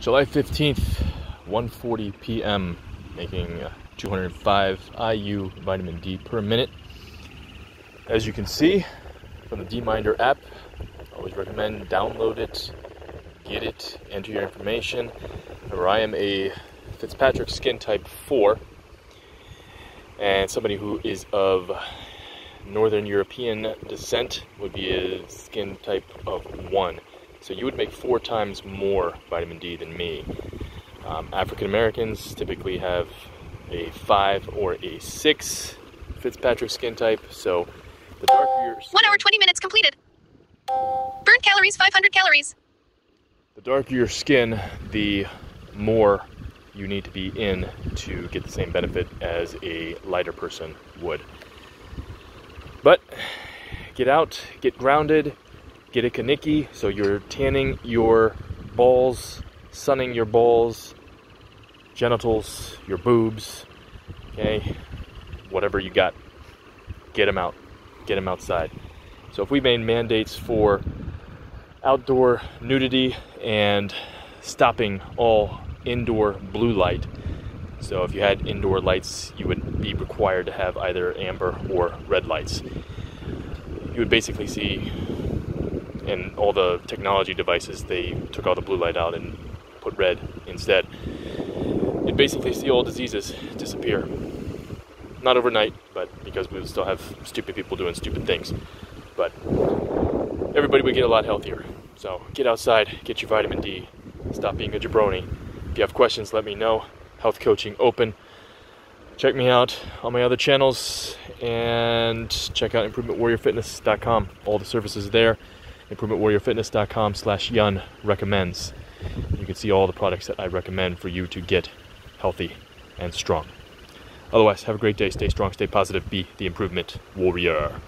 July 15th, 1:40 p.m. making 205 IU vitamin D per minute. As you can see from the DMinder app, I always recommend download it, get it, enter your information. I am a Fitzpatrick skin type 4 and somebody who is of Northern European descent would be a skin type of 1. So you would make four times more vitamin D than me. Um, African Americans typically have a 5 or a 6 Fitzpatrick skin type, so the darker your skin, 1 hour 20 minutes completed. Calories 500 calories. the darker your skin, the more you need to be in to get the same benefit as a lighter person would. But get out, get grounded, get a Kiniki so you're tanning your balls, sunning your balls, genitals, your boobs, okay? Whatever you got, get them out, get them outside. So if we made mandates for outdoor nudity and stopping all indoor blue light. So if you had indoor lights, you would be required to have either amber or red lights. You would basically see in all the technology devices, they took all the blue light out and put red instead. You'd basically see all diseases disappear. Not overnight, but because we still have stupid people doing stupid things. But everybody would get a lot healthier. So get outside, get your vitamin D, stop being a jabroni. If you have questions, let me know. Health coaching open. Check me out on my other channels and check out improvementwarriorfitness.com. All the services there. Improvementwarriorfitness.com slash Yun recommends. You can see all the products that I recommend for you to get healthy and strong. Otherwise, have a great day. Stay strong, stay positive, be the improvement warrior.